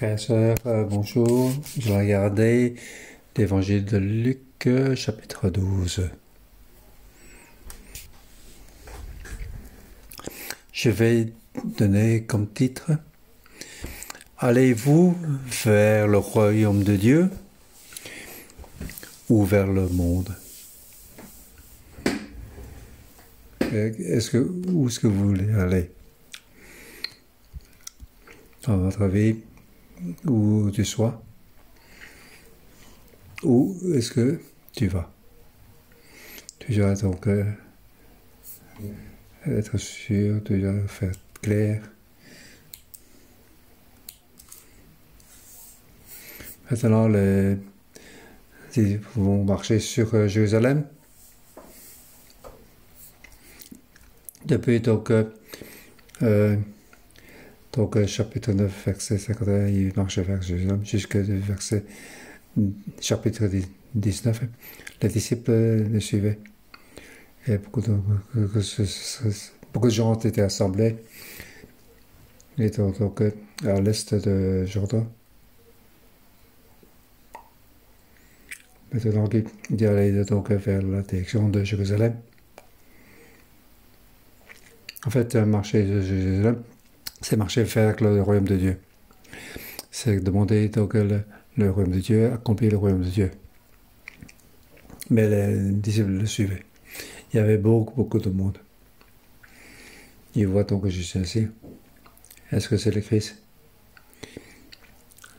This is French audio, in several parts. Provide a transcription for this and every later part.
Frères et sœurs, euh, bonjour. Je vais regarder l'évangile de Luc, euh, chapitre 12. Je vais donner comme titre Allez-vous vers le royaume de Dieu ou vers le monde? Euh, Est-ce que, où est-ce que vous voulez aller? Dans votre vie, où tu sois Où est-ce que tu vas Tu dois donc euh, être sûr, tu dois faire clair. Maintenant, les, ils vont marcher sur euh, Jérusalem. Depuis donc, euh, donc euh, chapitre 9, verset 51, il marchait vers Jérusalem jusqu'au verset chapitre 19. Les disciples le suivaient. Et beaucoup de, beaucoup de gens étaient assemblés. Ils étaient donc à l'est de Jordan. Maintenant, il- allait donc vers la direction de Jérusalem. En fait, marcher de Jérusalem, c'est marcher vers le royaume de Dieu. C'est demander donc le, le royaume de Dieu, accomplir le royaume de Dieu. Mais les disciples le suivaient. Il y avait beaucoup, beaucoup de monde. Ils voient donc Jésus ainsi. Est-ce que c'est le Christ?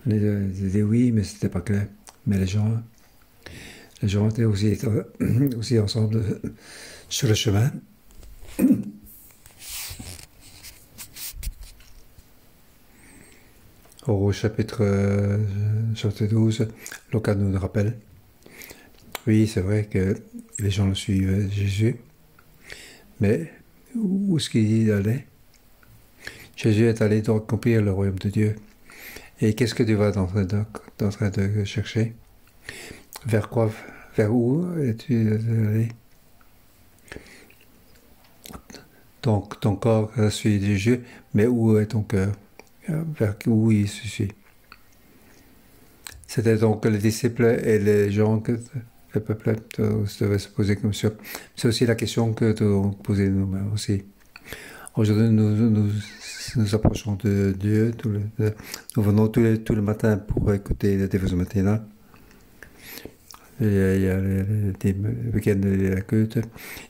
Deux disaient oui, mais c'était pas clair. Mais les gens, les gens étaient aussi, aussi ensemble sur le chemin. Au chapitre, euh, chapitre 12, Lucas nous le rappelle. Oui, c'est vrai que les gens suivent Jésus, mais où est-ce qu'il allait Jésus est allé donc accomplir le royaume de Dieu. Et qu'est-ce que tu vas en train de, train de chercher? Vers quoi Vers où es-tu allé? Ton, ton corps suit Jésus, mais où est ton cœur? Il se suit C'était donc les disciples et les gens que le peuple devait se poser comme ça. C'est aussi la question que nous posons nous-mêmes aussi. Aujourd'hui, nous, nous approchons de Dieu. Le, de, nous venons tous les, tout le matin pour écouter la dévotion matinale. Il y a, il y a les, les, le week-end de la culte,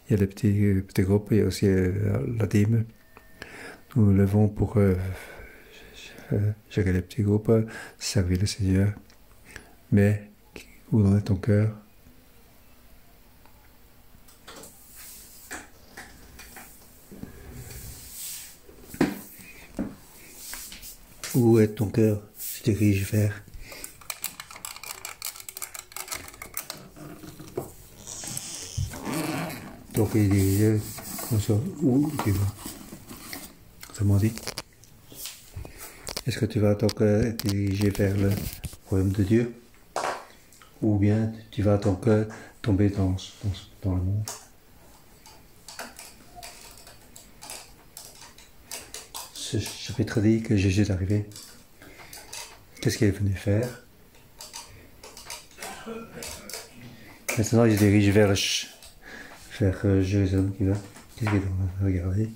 il y a les petits, petits groupes, il y a aussi la, la dîme. Nous nous levons pour euh, gérer les petits groupes, servir le Seigneur. Mais où en est ton cœur? Où est ton cœur? Se dirige vers Donc il est dirigé. Où tu vas Autrement dit, est-ce que tu vas donc euh, diriger vers le royaume de Dieu? Ou bien tu vas donc euh, tomber dans, dans, le monde? Ce chapitre dit que Jésus est arrivé. Qu'est-ce qu'il est venu faire? Maintenant, il se dirige vers, vers euh, Jérusalem qui va. Qu'est-ce qu'il va regarder?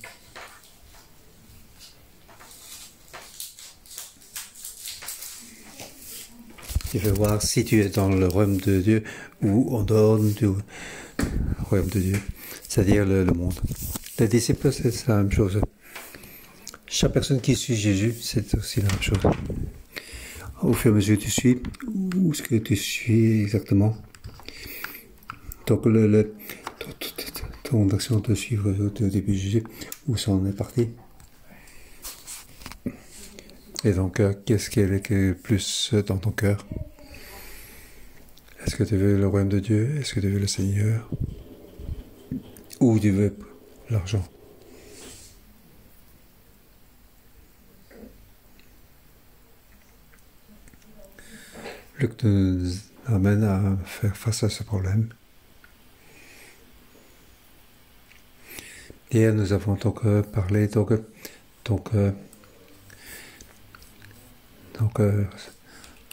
Il veut voir si tu es dans le royaume de Dieu ou en dehors du royaume de Dieu, c'est-à-dire le, monde. Les disciples, c'est la même chose. Chaque personne qui suit Jésus, c'est aussi la même chose. Au fur et à mesure que tu suis, où est-ce que tu suis exactement? Donc, ton, ton- action de suivre au début Jésus, où ça en est parti? Et donc, euh, qu'est-ce qui est le plus dans ton cœur? Est-ce que tu veux le royaume de Dieu? Est-ce que tu veux le Seigneur? Ou tu veux l'argent? Luc nous amène à faire face à ce problème. Hier, nous avons donc euh, parlé donc, euh, donc, euh, donc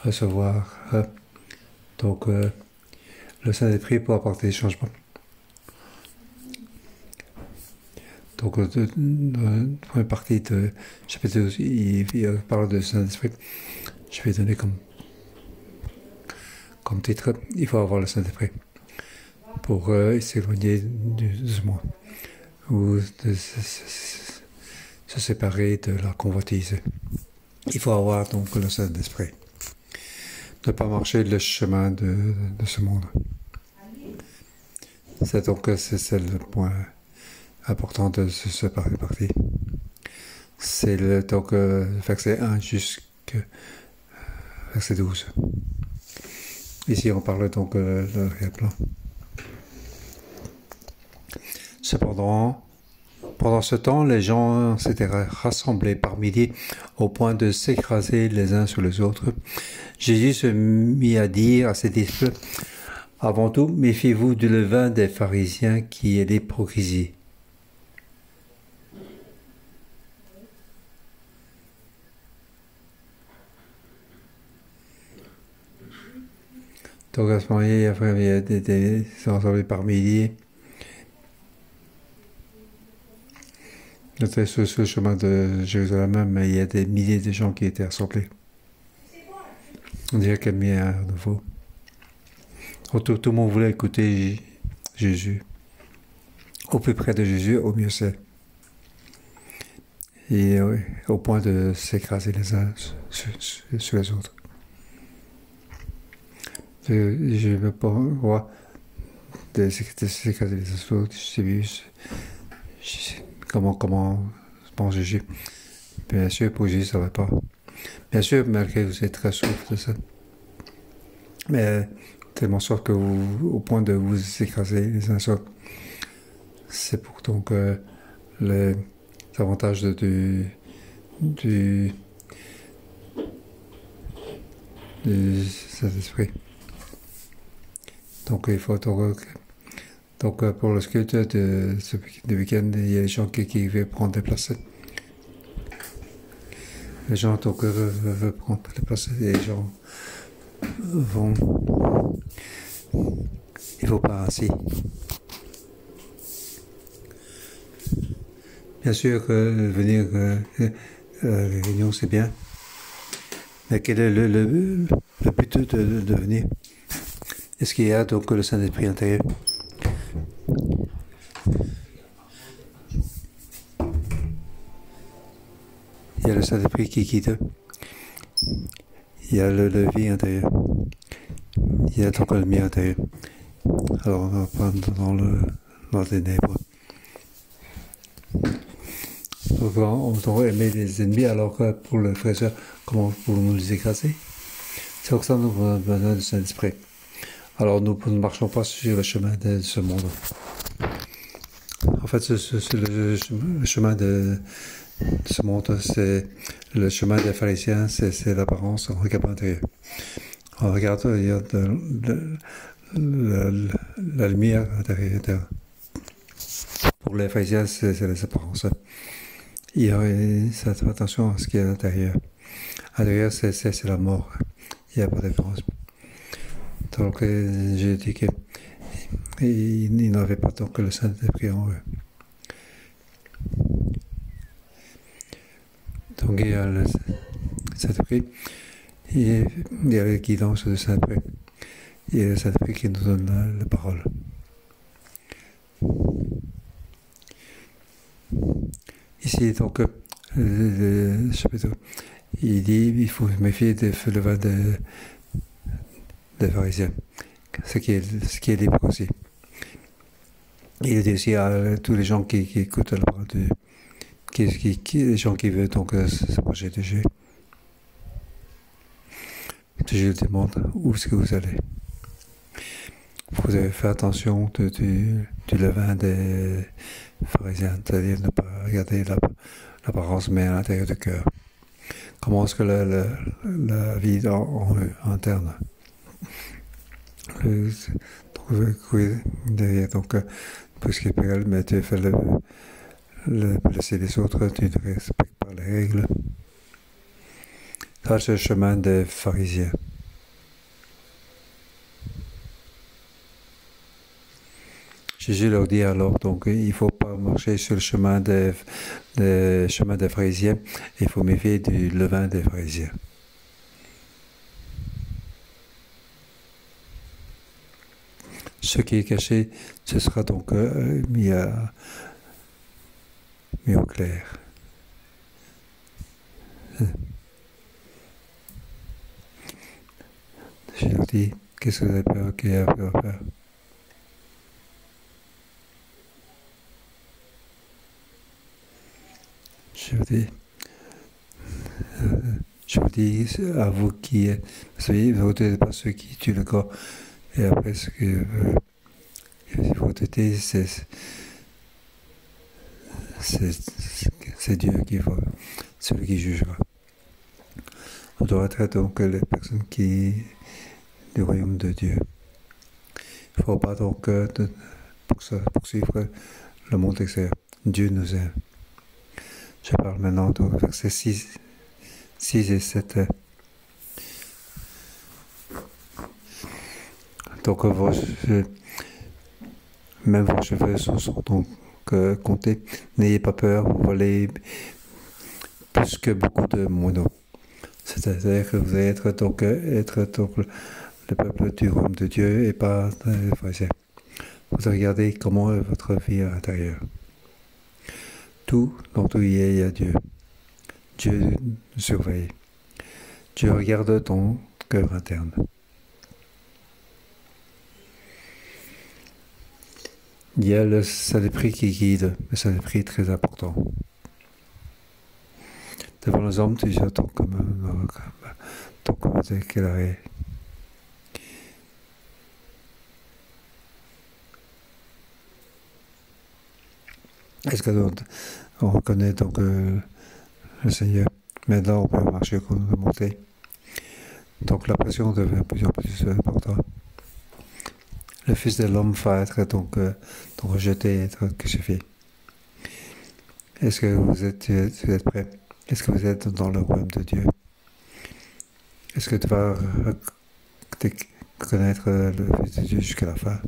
recevoir donc le Saint-Esprit pour apporter des changements. Donc, dans la première partie de chapitre 12, il, parle de Saint-Esprit. Je vais donner comme, comme titre Il faut avoir le Saint-Esprit pour euh, s'éloigner de ce monde ou de se, séparer de la convoitise. Il faut avoir donc le Saint-Esprit. Ne pas marcher le chemin de, ce monde. C'est donc c'est le point important de séparer partie. C'est le donc euh, verset 1 jusqu'à verset 12. Ici, on parle donc euh, de réel plan. Cependant, pendant ce temps, les gens s'étaient rassemblés par milliers au point de s'écraser les uns sur les autres. Jésus se mit à dire à ses disciples, avant tout, méfiez-vous du levain des pharisiens qui est l'hypocrisie. Donc à ce moment-là, il y rassemblés par milliers. C'était sur, le chemin de Jérusalem, mais il y a des milliers de gens qui étaient rassemblés. On dirait qu'il y a un nouveau. Tout, le monde voulait écouter Jésus. Au plus près de Jésus, au mieux c'est. Et au point de s'écraser les uns sur les autres je ne veux pas voir des comment, comment Jésus. Bien sûr, pour Jésus, ça va pas. Bien sûr, malgré vous êtes très souffre de ça. Mais tellement soif que vous, au point de vous écraser les uns sur c'est pourtant que les avantages de, du, du, du Saint-Esprit. Donc il faut donc, donc euh, pour le sculpte de ce week-end, il y a des gens qui, veulent prendre des places. Les gens donc veulent, prendre des places et les gens vont. Il ne faut pas ainsi. Bien sûr que venir euh, euh, à la réunion c'est bien, mais quel est le, le, le but de venir? Est-ce qu'il y a donc le Saint-Esprit intérieur? Il y a le Saint-Esprit qui quitte. Il y a le, vie intérieur. Il y a donc la lumière intérieure. Alors on va prendre dans le dans ténèbres. On doit aimer les ennemis alors que pour le frère, comment pouvons-nous les écraser? C'est pour ça que nous avons besoin du Saint-Esprit. Alors nous ne marchons pas sur le chemin de ce monde. En fait, c'est le, chemin de, ce monde, c'est le chemin des pharisiens, c'est l'apparence, on regarde l'intérieur. On regarde, a de, la lumière à l'intérieur. Pour les pharisiens, c'est les apparences. Il y a, attention à ce qui est à l'intérieur. À l'intérieur, c'est la mort. Il n'y a pas de différence. Donc j'ai dit qu'il n'avait pas tant que le Saint-Esprit en eux. Donc il y a le Saint-Esprit, il y a la guidance du Saint-Esprit. Il y a le Saint-Esprit qui nous donne la, parole. Ici, donc, chapitre, il dit il faut se méfier des de des pharisiens, ce qui est, ce qui est libre aussi. Il dit aussi à tous les gens qui, écoutent la parole de qui, qui, les gens qui veulent donc euh, s'approcher de Jésus. Jésus demande où est-ce que vous allez? Vous avez fait attention du, levain des pharisiens, c'est-à-dire ne pas regarder l'apparence, mais à l'intérieur du cœur. Comment est-ce que la, vie en, en, interne? Le, derrière donc puisqu'il peut mais tu fais le, le placer des autres, tu ne respectes pas les règles. Ça, c'est le chemin des pharisiens. Jésus leur dit alors, donc, il ne faut pas marcher sur le chemin des, des, chemin des pharisiens, il faut méfier du levain des pharisiens. Ce qui est caché, ce sera donc euh, mis, à, mis au clair. Je leur dis, qu'est-ce que vous avez peur qu'il y a peur faire Je vous dis, je vous dis à vous qui êtes, vous savez, vous n'êtes pas ceux qui tuent le corps, et après ce que euh, vous têter, c'est c'est Dieu qui va, celui qui jugera. On doit être donc les personnes qui du royaume de Dieu. Il ne faut pas donc euh, poursuivre le monde extérieur. Dieu nous aime. Je parle maintenant du verset 6, 6 et 7. Donc, vos, même vos cheveux sont, donc euh, comptés. N'ayez pas peur, vous volez plus que beaucoup de moineaux. C'est-à-dire que vous allez être donc, être donc le peuple du royaume de Dieu et pas des pharisiens. Vous regardez comment est votre vie à l'intérieur tout, dans tout il y a Dieu. Dieu surveille. Dieu regarde ton cœur interne. Il y a le Saint-Esprit qui guide, le Saint-Esprit très important. Devant les hommes, tu attends comme ton comme quel arrêt. Est-ce que on reconnaît donc euh, le Seigneur? Maintenant, on peut marcher comme monter. Donc la pression devient de plus en plus importante. Le Fils de l'homme va être donc, euh, donc rejeté, être crucifié. Est-ce que vous êtes, vous êtes prêts? Est-ce que vous êtes dans le royaume de Dieu? Est-ce que tu vas connaître le Fils de Dieu jusqu'à la fin?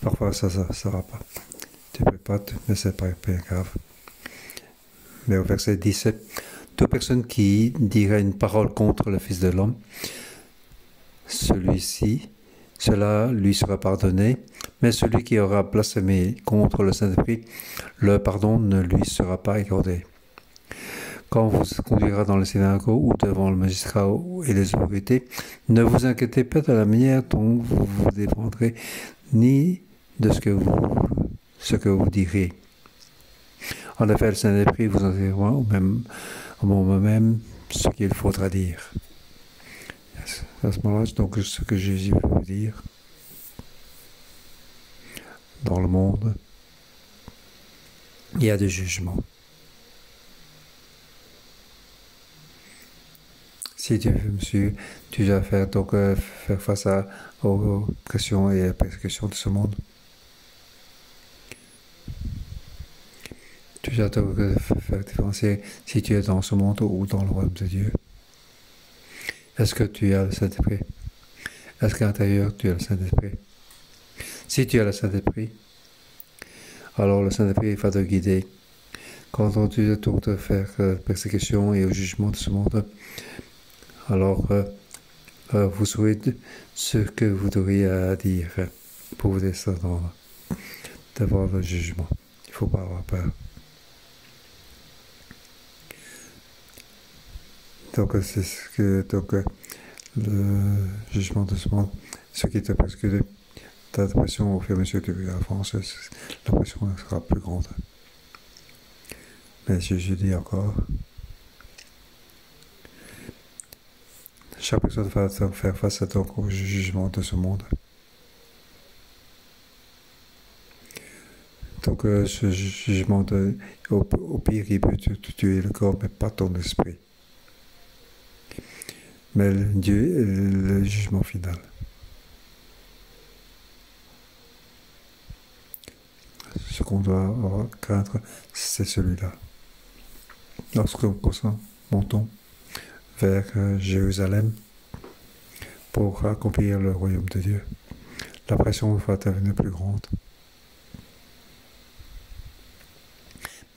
Parfois, ça ne va pas. Tu ne peux pas, mais c'est pas bien grave. Mais au verset 17, toute personne qui dirait une parole contre le Fils de l'homme, celui-ci, cela lui sera pardonné, mais celui qui aura blasphémé contre le Saint-Esprit, le pardon ne lui sera pas accordé. Quand vous conduira dans le synagogue ou devant le magistrat et les autorités, ne vous inquiétez pas de la manière dont vous vous défendrez, ni de ce que vous, ce que vous direz. En effet, le Saint-Esprit vous en au, même, au moment même ce qu'il faudra dire. À ce moment-là, donc ce que Jésus veut dire dans le monde, il y a des jugements. Si tu, monsieur, tu dois faire, donc, euh, faire face à, aux pressions et à la persécution de ce monde, Tu dois faire différencier si tu es dans ce monde ou dans le royaume de Dieu. Est-ce que tu as le Saint-Esprit? Est-ce qu'à l'intérieur tu as le Saint-Esprit? Si tu as le Saint-Esprit, alors le Saint-Esprit va te guider. Quand tu tournes de faire euh, persécution et au jugement de ce monde, alors euh, euh, vous saurez ce que vous devriez dire pour vous descendre devant le jugement. Il ne faut pas avoir peur. Donc, c'est ce que, donc, le jugement de ce monde, ce qui te que ta pression au fur et à mesure que tu avances, la pression sera plus grande. Mais je, je dis encore, chaque personne va faire face à ton jugement de ce monde. Donc, euh, ce jugement, au, pire, il peut tuer le corps, mais pas ton esprit mais Dieu est le jugement final. ce qu'on doit craindre, c'est celui-là. Lorsque nous montons vers euh, Jérusalem pour accomplir le royaume de Dieu, la pression va devenir plus grande.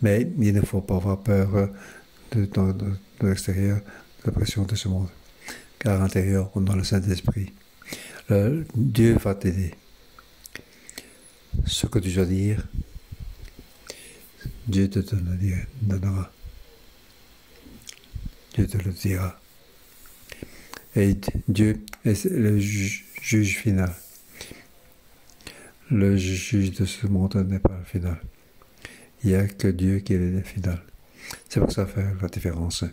Mais il ne faut pas avoir peur euh, de, l'extérieur, de la pression de ce monde. Car on a le Saint-Esprit. Dieu va t'aider. Ce que tu dois dire, Dieu te donnera. Dieu te le dira. Et Dieu est le juge final. Le juge de ce monde n'est pas le final. Il n'y a que Dieu qui est le final. C'est pour ça faire la différence.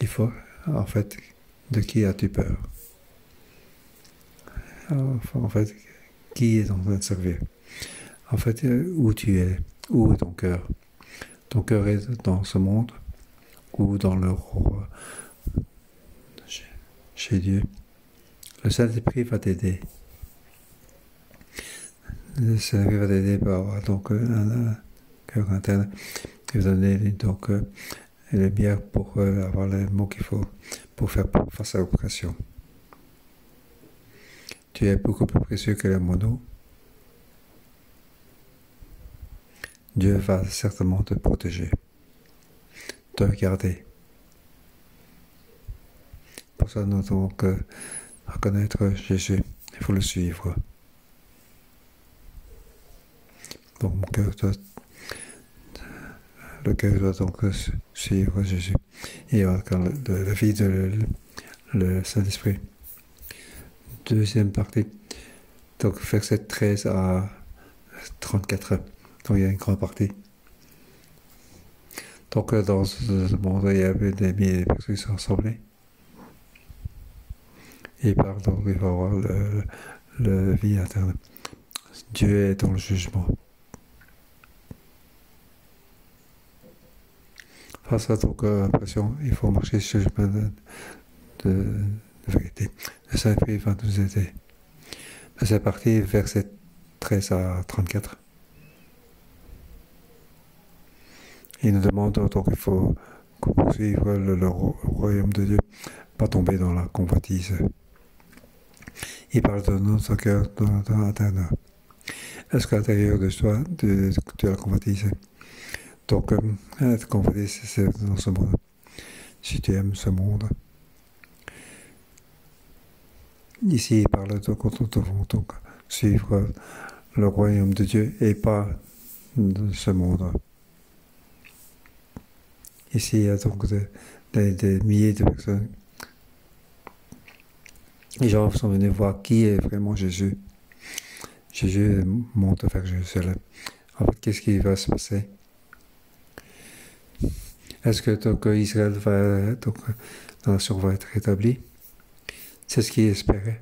Il faut, en fait, de qui as-tu peur? En fait, qui est en train de servir? En fait, euh, où tu es? Où est ton cœur? Ton cœur est dans ce monde ou dans le roi chez Dieu? Le Saint-Esprit va t'aider. Le Saint-Esprit va t'aider par donc un, cœur interne et donner donc euh, les bières pour euh, avoir les mots qu'il faut pour faire face à l'oppression. Tu es beaucoup plus précieux que les mono. Dieu va certainement te protéger, te garder. Pour ça, nous devons reconnaître Jésus. Il faut le suivre. Donc, cœur doit, donc suivre Jésus. Et la vie de le, Saint-Esprit. Deuxième partie. Donc, verset 13 à 34. Donc, il y a une grande partie. Donc, dans ce monde, il y avait des milliers de personnes qui sont rassemblées. Et pardon, il va avoir le, le vie interne. Dieu est dans le jugement. Face à toute impression, il faut marcher sur le chemin de, vérité. Le Saint-Esprit va nous. C'est parti, verset 13 à 34. Il nous demande donc il faut poursuivre le, royaume de Dieu, pas tomber dans la convoitise. Il parle de notre cœur dans, l'intérieur. Est-ce qu'à l'intérieur de toi, tu, as la convoitise Donc, euh, la convoitise, c'est dans ce monde. Si tu aimes ce monde. Ici, il parle de quand donc suivre le royaume de Dieu et pas de ce monde. Ici, il y a donc des milliers de personnes les gens sont venus voir qui est vraiment Jésus. Jésus monte vers Jérusalem. En fait, qu'est-ce qui va se passer? Est-ce que donc, Israël va, donc, la être rétablie C'est ce qu'il espérait.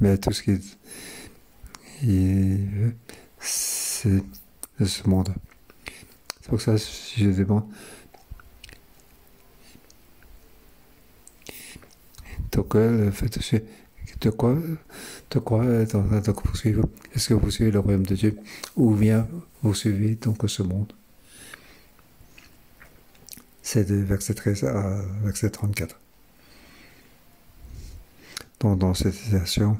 Mais tout ce qui c'est de ce monde. C'est pour ça que je demande Donc, le fait de quoi, de quoi de poursuivre Est-ce que vous suivez le royaume de Dieu? Ou bien vous suivez donc ce monde? C'est de verset 13 à verset 34. Donc, dans cette situation,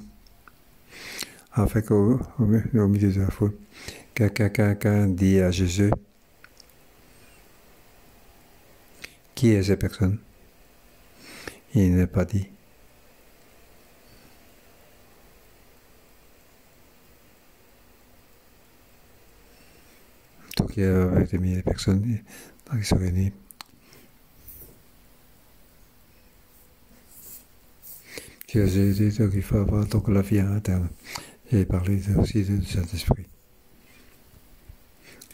avec au, au, milieu de la foule, quelqu'un dit à Jésus, qui est cette personne? Il n'est pas dit. Il y avait des milliers de personnes qui se réunissent. J'ai dit qu'il faut avoir donc la vie interne. J'ai parlé aussi du Saint-Esprit.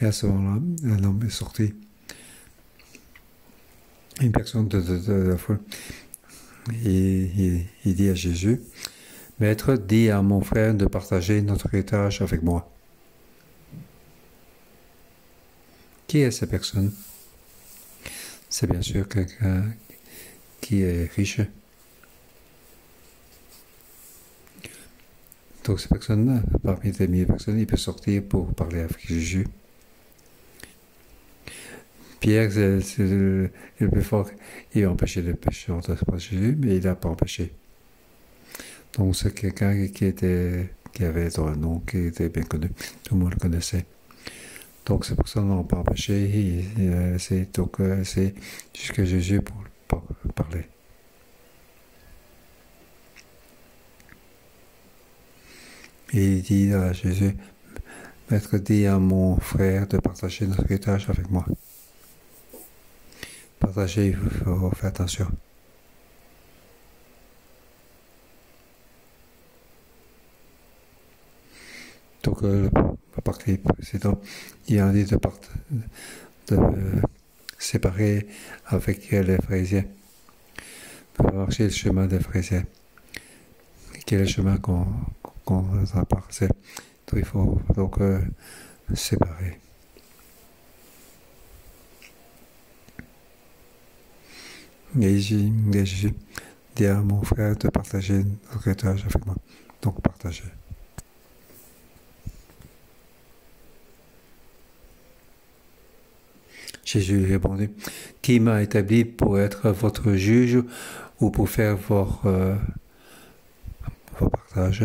Et à ce moment-là, un homme est sorti. Une personne de, la foule. Et, il dit à Jésus, Maître, dis à mon frère de partager notre héritage avec moi. Qui est cette personne? C'est bien sûr quelqu'un qui est riche. Donc, cette personne, parmi les milliers de personnes, il peut sortir pour parler avec Jésus. Pierre, c'est le, plus fort. Il a empêché le péché par Jésus, mais il n'a pas empêché. Donc, c'est quelqu'un qui, était, qui avait un nom qui était bien connu. Tout le monde le connaissait. Donc, c'est pour ça qu'on n'a pas empêché. C'est donc euh, c'est jusqu'à Jésus pour parler. Il dit à Jésus, Maître dit à mon frère de partager notre héritage avec moi. Partager, il faut faire attention. Donc, euh, le partie précédent, il a dit de, de séparer avec les pharisiens, de marcher le chemin des pharisiens. Quel est le chemin qu'on qu'on va passer Donc, il faut donc euh, séparer. Et j'ai dit à mon frère de partager notre héritage avec moi. Donc partager. Jésus lui répondit, Qui m'a établi pour être votre juge ou pour faire vos, euh, partages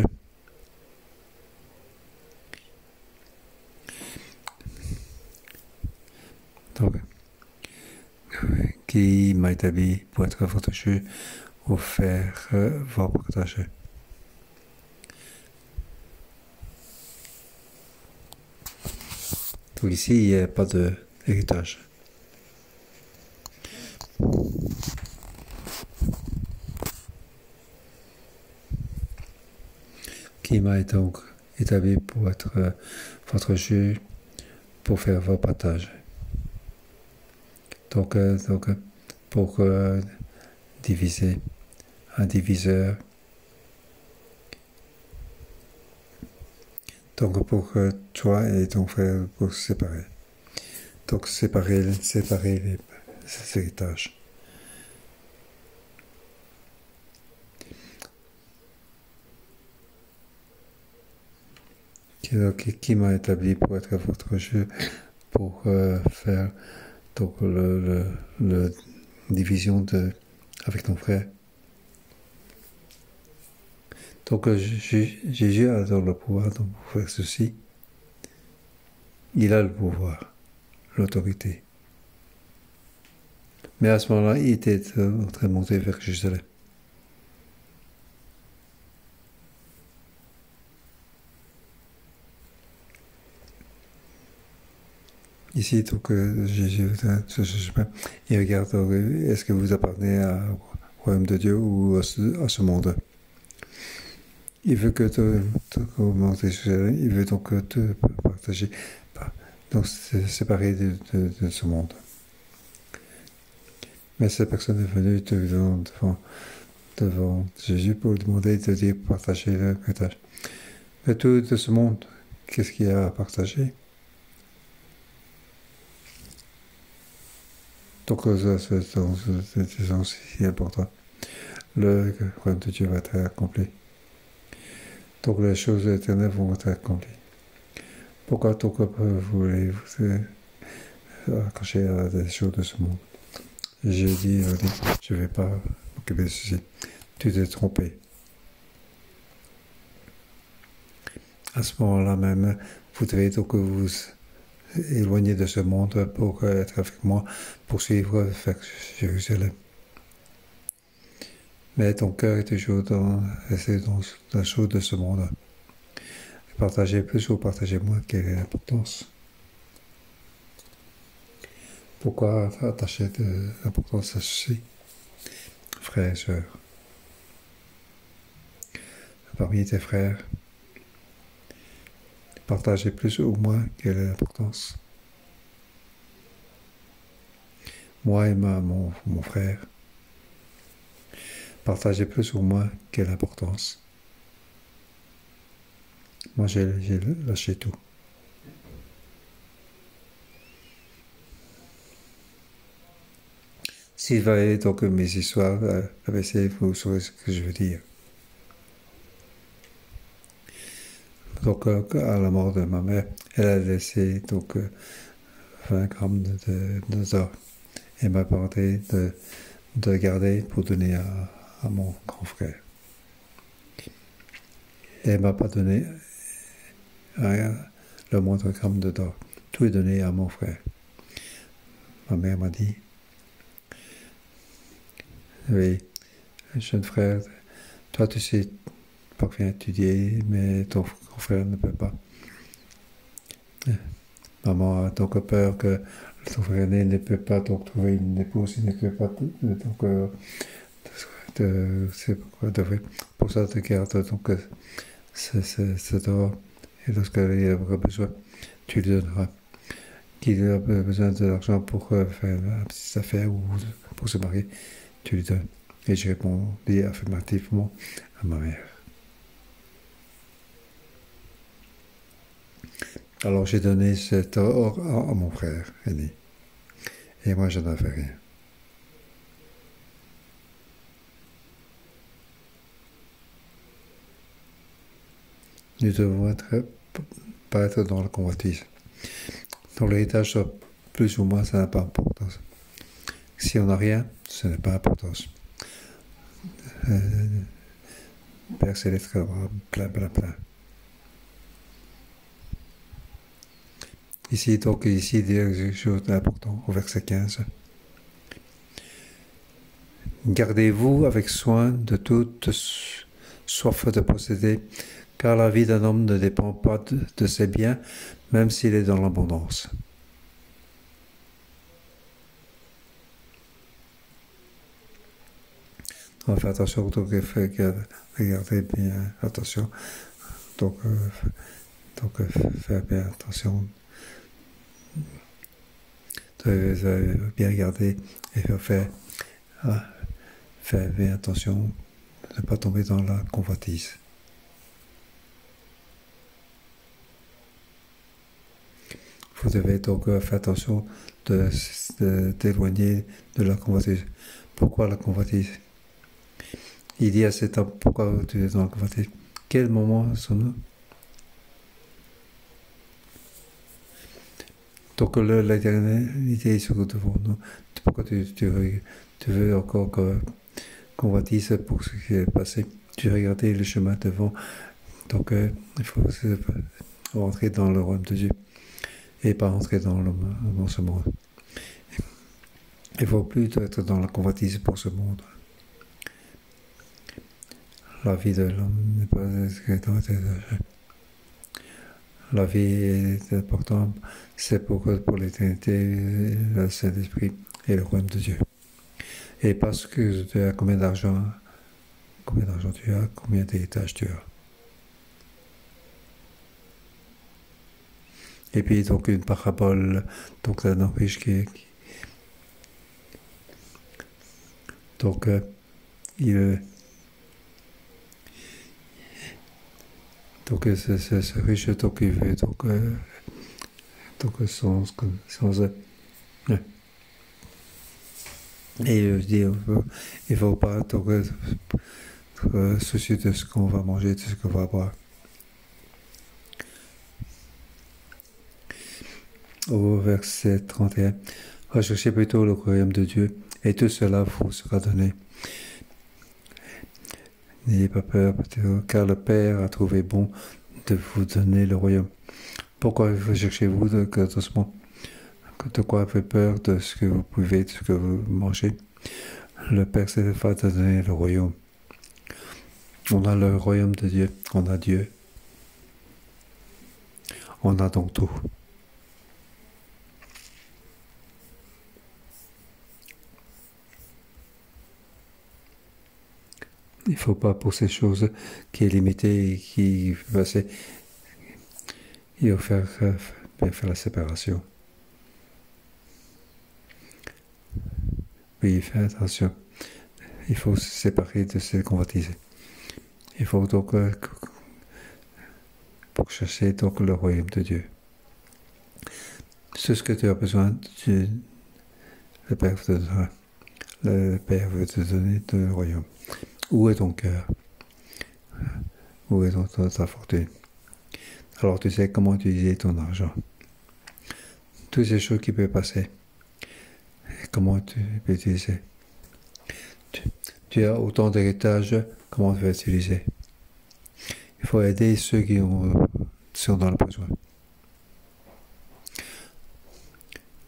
Donc, qui m'a établi pour être votre juge ou faire euh, vos partages. Donc ici, il n'y a pas d'héritage. Qui m'a donc établi pour être euh, votre juge, pour faire vos partages. Donc, euh, donc pour euh, diviser, un diviseur. Donc pour toi et ton frère, pour séparer. Donc séparer, séparer les, héritages. Qui, qui m'a établi pour être votre jeu, pour euh, faire donc le, le, division de, avec ton frère? Donc Jésus a le pouvoir donc, pour faire ceci. Il a le pouvoir, l'autorité. Mais à ce moment-là, il était en train de monter vers Jérusalem. Ici, donc, Jésus, il regarde, est-ce que vous appartenez au royaume de Dieu ou à ce, monde? Il veut que tu montes il veut donc te partager, donc séparer de, de, ce monde. Mais cette personne est venue devant, devant, devant Jésus pour demander de dire partager le partage. Mais tout de ce monde, qu'est-ce qu'il y a à partager? Donc, c'est aussi important. Le royaume de Dieu va être accompli. Donc, les choses éternelles vont être accomplies. Pourquoi donc voulez-vous accrocher à des choses de ce monde? J'ai dit, je ne vais pas m'occuper de ceci. Tu t'es trompé. À ce moment-là même, vous devez donc vous éloigné de ce monde pour être avec moi, pour suivre vers Jérusalem. Mais ton cœur est toujours dans, dans, la chose de ce monde. Partagez plus ou partagez moins, quelle est l'importance? Pourquoi attacher de l'importance à ceci, frères et sœurs Parmi tes frères, Partagez plus ou moins quelle est l'importance. Moi et ma, mon, mon frère, partagez plus ou moins quelle importance. Moi, j'ai lâché tout. Si vous voyez donc mes histoires, euh, vous saurez ce que je veux dire. Donc, à la mort de ma mère, elle a laissé donc 20 grammes de, de, et m'a demandé de, de garder pour donner à, à mon grand frère. Et elle m'a pas donné rien, le moindre gramme de d'or. Tout est donné à mon frère. Ma mère m'a dit, oui, jeune frère, toi tu sais pas bien étudier, mais ton frère ne peut pas. Maman a donc peur que son frère aîné ne peut pas trouver une épouse, il ne peut pas donc euh, c'est pour ça tu gardes donc ce, ce, ce et lorsqu'il aura besoin, tu lui donneras. Qu'il a besoin de l'argent pour euh, faire une petite affaire ou pour se marier, Et je répondis affirmativement à ma mère. Alors j'ai donné cet or à, mon frère aîné. Et moi, je n'avais rien. Nous devons être, pas être dans la convoitise. Dans l'héritage, plus ou moins, ça n'a pas d'importance. Si on n'a rien, ce n'est pas d'importance. Euh, Père Céleste, plein, plein. Ici, donc, ici, a quelque chose d'important au verset 15. Gardez-vous avec soin de toute soif de posséder, car la vie d'un homme ne dépend pas de, ses biens, même s'il est dans l'abondance. On faire attention, donc regardez bien attention, donc, euh, donc euh, faire bien attention de bien regarder et faire, ah, faire bien attention de ne pas tomber dans la convoitise. Vous devez donc faire attention de, d'éloigner de, la convoitise. Pourquoi la convoitise? Il dit à cet homme, pourquoi tu es dans la convoitise Quel moment sont-nous Donc l'éternité est sur devant nous. Pourquoi tu, veux encore convoitise pour ce qui est passé? Tu regardais le chemin devant. Donc euh, il faut rentrer dans le royaume de Dieu et pas rentrer dans, le, ce monde. Il faut plus être dans la convoitise pour ce monde. La vie de l'homme n'est pas dans la vie est importante, c'est pour, pour l'éternité, le Saint-Esprit et le royaume de Dieu. Et parce que tu as combien d'argent, combien d'argent tu as, combien d'étages tu as? Et puis donc une parabole, donc d'un riche qui, donc euh, il Donc ce, ce, ce riche donc il veut donc, euh, donc sans, sans euh, et je dis il faut pas donc, euh, soucier de ce qu'on va manger, de ce qu'on va boire. Au verset 31, recherchez plutôt le royaume de Dieu et tout cela vous sera donné. N'ayez pas peur, car le Père a trouvé bon de vous donner le royaume. Pourquoi recherchez-vous de, de quoi avez peur de ce que vous pouvez, de ce que vous mangez? Le Père s'est fait donner le royaume. On a le royaume de Dieu, on a Dieu. On a donc tout. Il ne faut pas pour ces choses qui est limitée et qui va il faut faire, faire la séparation. Oui, faites attention. Il faut se séparer de ces convoitises. Il faut donc euh, pour chercher donc le royaume de Dieu. C'est ce que tu as besoin, le Père te donnera. Le Père veut te donner le royaume. Où est ton cœur? Où est ton, ta fortune? Alors tu sais comment utiliser ton argent. Toutes ces choses qui peuvent passer. comment tu peux utiliser? Tu, as autant d'héritage, comment tu vas utiliser? Il faut aider ceux qui ont, sont dans le besoin.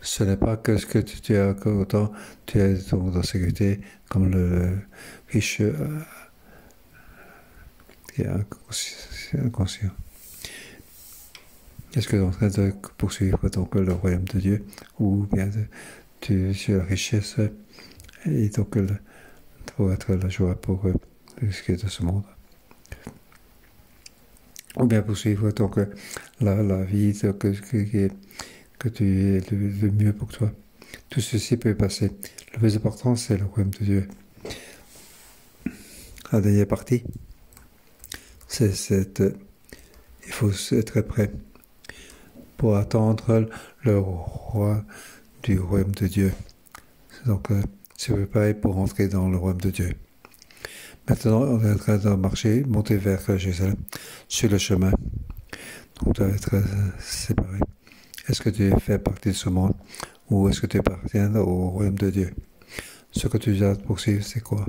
Ce n'est pas que ce que tu, as autant tu es dans sécurité comme le riche euh, qui est inconscient. Est-ce que tu es en train de poursuivre donc le royaume de Dieu ou bien tu sur la richesse et donc le, pour être la joie pour ce qui est de ce monde? Ou bien poursuivre donc la, la vie que, que, que tu es le, mieux pour toi. Tout ceci peut passer. Le plus important, c'est le royaume de Dieu. La dernière partie, c'est cette. Il faut être prêt pour attendre le roi du royaume de Dieu. Donc, euh, se préparer pour entrer dans le royaume de Dieu. Maintenant, on est en train de marcher, monter vers Jérusalem, sur le chemin. On doit être euh, séparés. Est-ce que tu fais partie de ce monde ou est-ce que tu appartiens au royaume de Dieu? Ce que tu dois poursuivre, c'est quoi?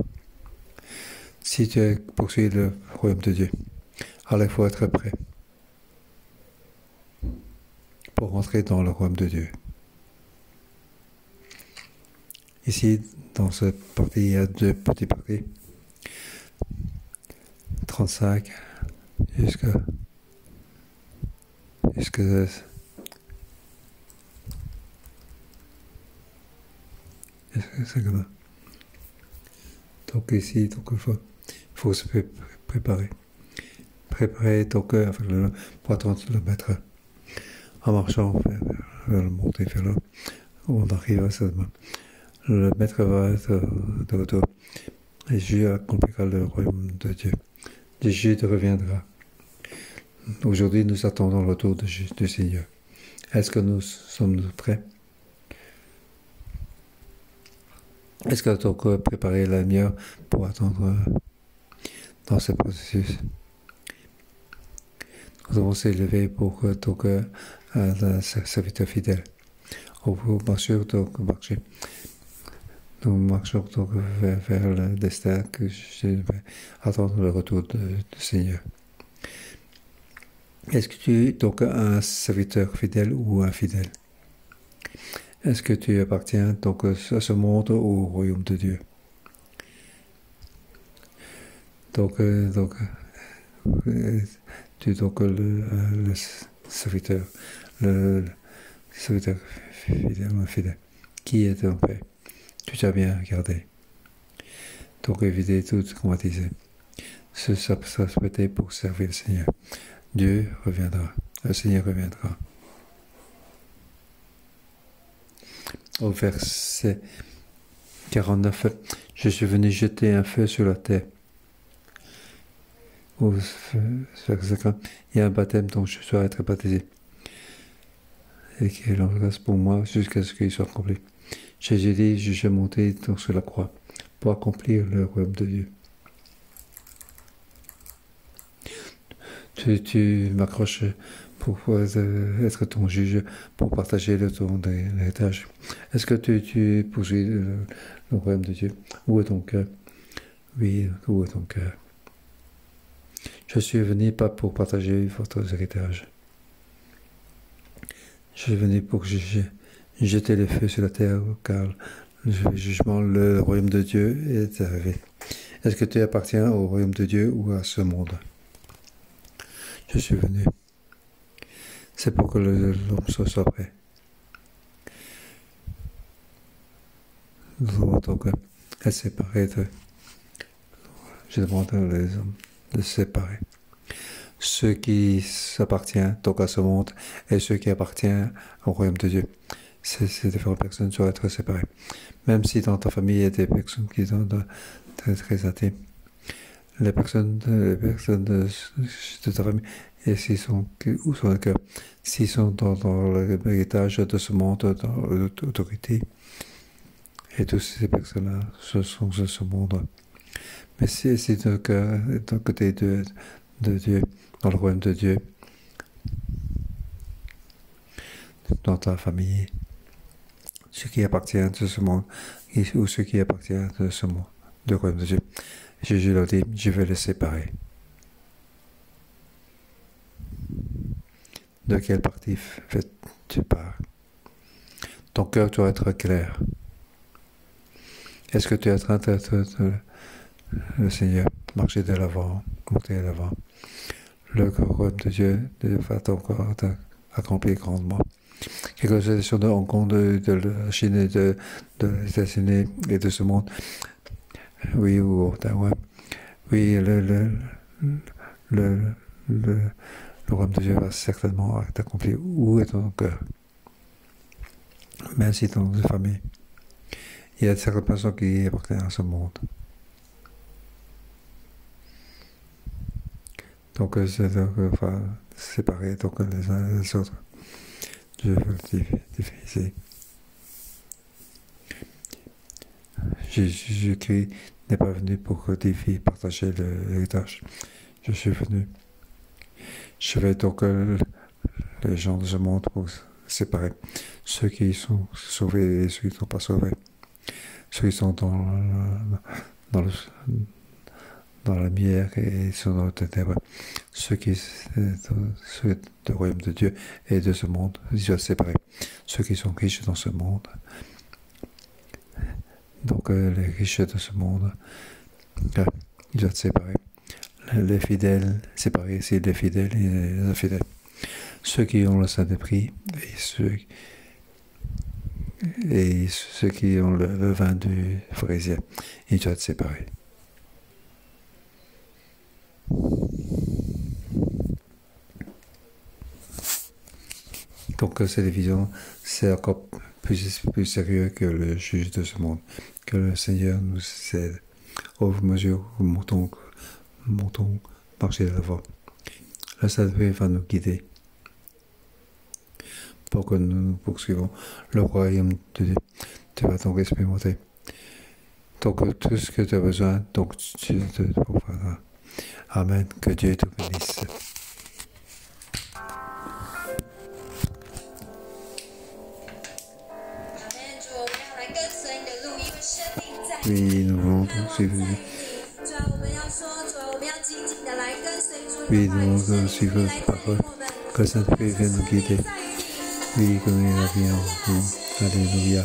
Si tu poursuis le royaume de Dieu, alors il faut être prêt pour rentrer dans le royaume de Dieu. Ici, dans cette partie, il y a deux petits parties. 35 jusqu'à jusqu'à comme ça? Donc ici, donc il faut, faut se préparer. Préparer ton cœur pour attendre le maître en marchant vers, le monter vers. On arrive à ça. Le maître va être de retour. Et Jésus accomplira le royaume de Dieu. Jésus reviendra. Aujourd'hui, nous attendons le retour du Seigneur. Est-ce que nous sommes prêts? Est-ce que tu as préparé la mienne pour attendre euh, dans ce processus Nous avons s'élever pour que ton cœur un serviteur fidèle. On marche donc marcher. Nous marchons donc vers, vers, le destin que je vais attendre le retour du Seigneur. Est-ce que tu es donc un serviteur fidèle ou infidèle est-ce que tu appartiens donc à ce monde ou au royaume de Dieu? Donc, euh, donc euh, tu es donc le, le serviteur, le, serviteur fidèle, fidèle, qui est en paix. Tu t'as bien regardé. Donc éviter tout. Ce ça, ça pour servir le Seigneur. Dieu reviendra. Le Seigneur reviendra. au verset 49, je suis venu jeter un feu sur la terre. 50, il y a un baptême dont je dois être baptisé. Et qu'il en reste pour moi jusqu'à ce qu'il soit accompli. Jésus dit, je suis monté sur la croix pour accomplir le royaume de Dieu. Tu, tu m'accroches pour être ton juge, pour partager le ton héritage. Est-ce que tu, tu poursuis le, royaume de Dieu? Où est ton cœur? Oui, où est ton cœur? Je suis venu pas pour partager votre héritage. Je suis venu pour jeter le feu sur la terre, car le jugement, le royaume de Dieu est arrivé. Est-ce que tu appartiens au royaume de Dieu ou à ce monde? Je suis venu c'est pour que l'homme soit prêt. Nous séparer de. Je demande aux hommes de séparer. Ceux qui s'appartiennent donc à ce monde et ceux qui appartiennent au royaume de Dieu. Ces, différentes personnes doivent être séparées. Même si dans ta famille il y a des personnes qui sont très, très athées, les personnes, les personnes de, de ta famille, et s'ils sont, où sont s'ils sont dans, dans l'héritage de ce monde, dans l'autorité, et toutes ces personnes-là, ce sont de ce monde. Mais si c'est le côté de, de Dieu, dans le royaume de Dieu, dans ta famille, ce qui appartient de ce monde ou ce qui appartient de ce monde, de royaume de Dieu. Jésus leur dit, je vais les séparer. De quelle partie fais-tu part? Ton cœur doit être clair. Est-ce que tu es en train de, le Seigneur, marcher de l'avant, monter de l'avant? Le royaume de Dieu va encore accomplir grandement. Quelque chose sur de Hong Kong, de, la Chine de, des États-Unis et de ce monde. Oui, ou. Oui, le, le, le, le, royaume de Dieu va certainement accomplir. Où est ton cœur Même si ton famille. Il y a certaines personnes qui appartiennent à ce monde. Donc, c'est donc, enfin, séparer donc, les uns les autres. Je veux diffuser. Jésus-Christ n'est pas venu pour filles partagent l'héritage. Je suis venu. Je vais donc euh, les gens de ce monde pour séparer ceux qui sont sauvés et ceux qui ne sont pas sauvés. Ceux qui sont dans, dans le, dans la lumière et dans le ténèbre. Ceux qui sont du royaume de Dieu et de ce monde, ils doivent séparer. Ceux qui sont riches dans ce monde, donc euh, les riches de ce monde, euh, ils doivent séparer. Les fidèles, séparer ici les fidèles et les infidèles. Ceux qui ont le saint de prix et ceux, et ceux qui ont le, vin du pharisien, ils doivent séparés. Donc cette vision, c'est encore plus, plus sérieux que le juge de ce monde, que le Seigneur nous aide au mesure où montons, montons marcher de l'avant. La Sainte va nous guider pour que nous poursuivons le royaume de Dieu. Tu vas donc expérimenter. Donc tout ce que tu as besoin, donc tu te trouveras. Amen. Que Dieu te bénisse. Oui, nous voulons suivre. Oui, nous voulons suivre la parole. Que Saint-Esprit vienne nous guider. Oui, que nous l'avions. Alléluia.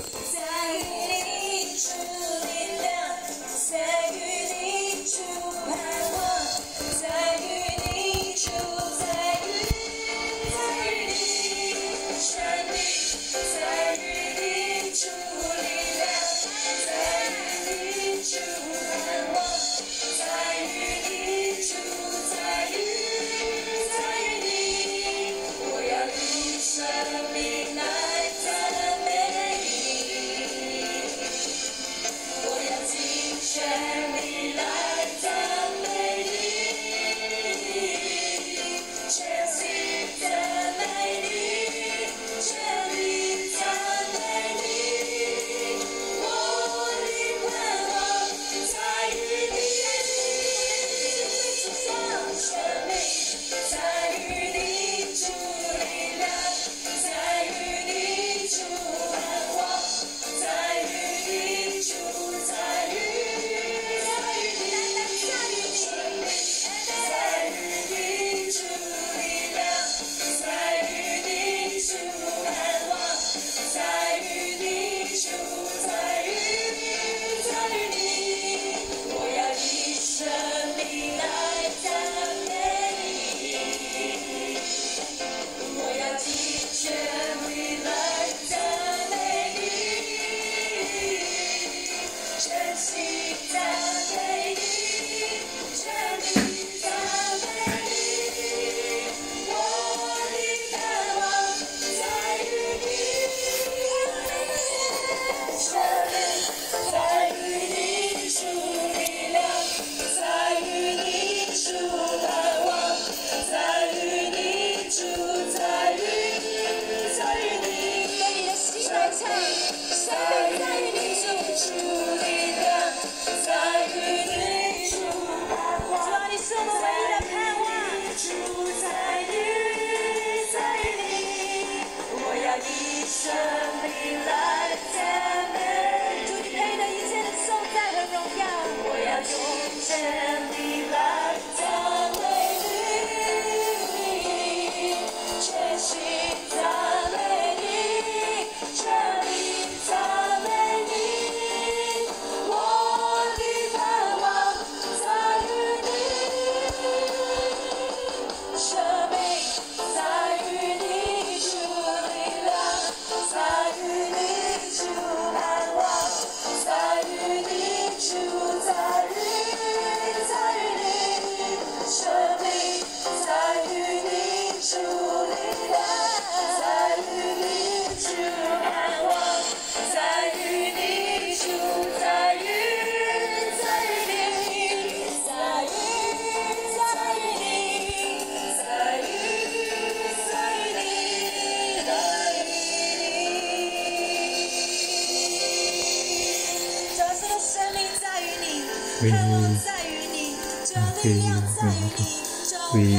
oui,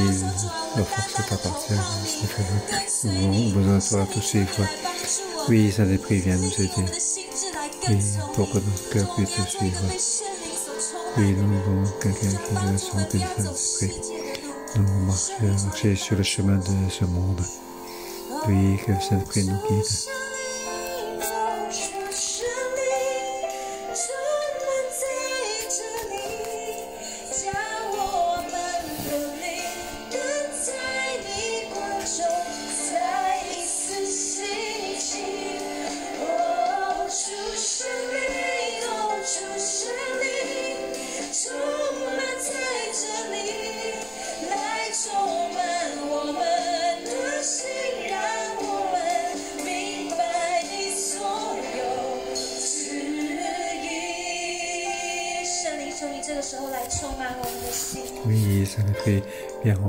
la force t'appartient, c'est vraiment besoin de sera touché, Oui, Saint-Esprit vient nous aider. Oui, pour que notre cœur puisse te suivre. Oui, nous avons quelqu'un qui veut se remplir Saint-Esprit. Nous marcher, sur le chemin de ce monde. Oui, que Saint-Esprit nous guide.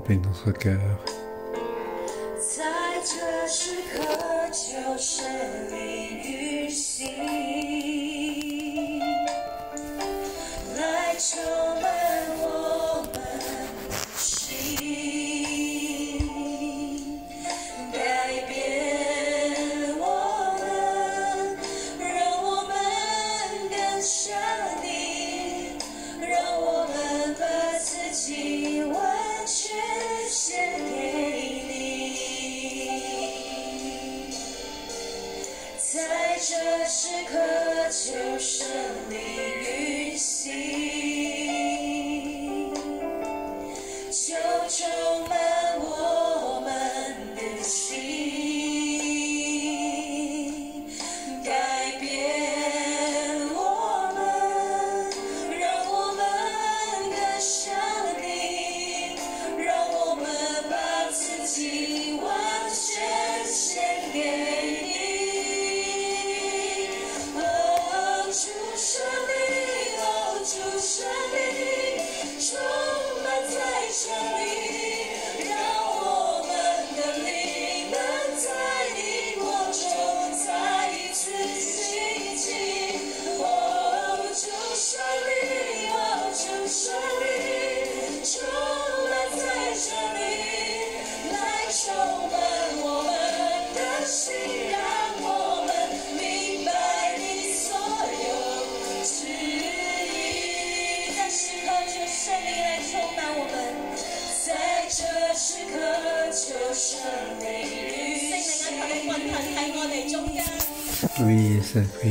paix dans ce cœur.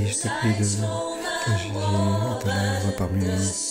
visto, querido. Hoje em dia eu também vou estar.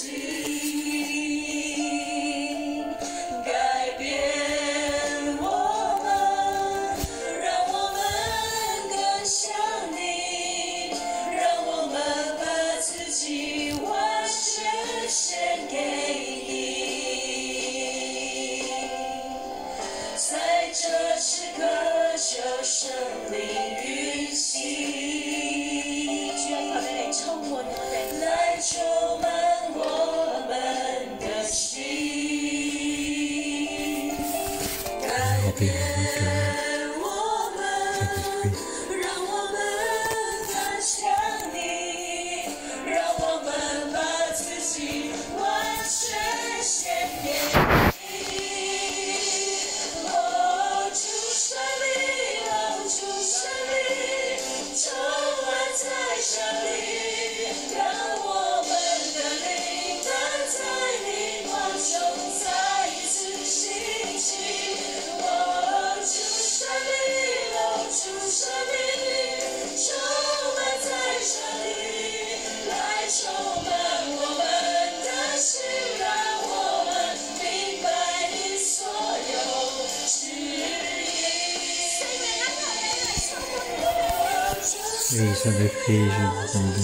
Oui, Saint-Esprit, je vous demande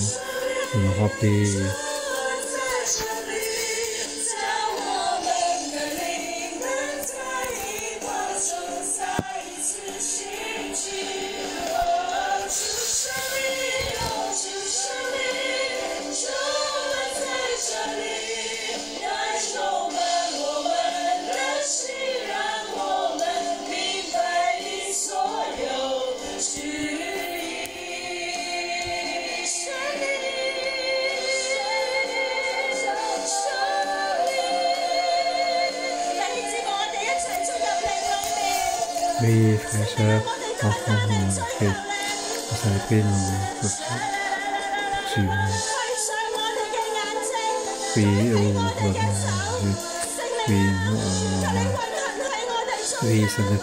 de nous rappeler